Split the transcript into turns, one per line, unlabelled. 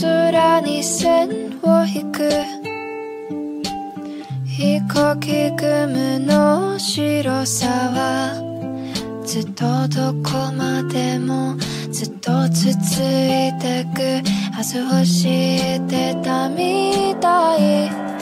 空に線を引く。飛行機雲の白さはずっとどこまでもずっとつついてく。はずを知ってたみたい。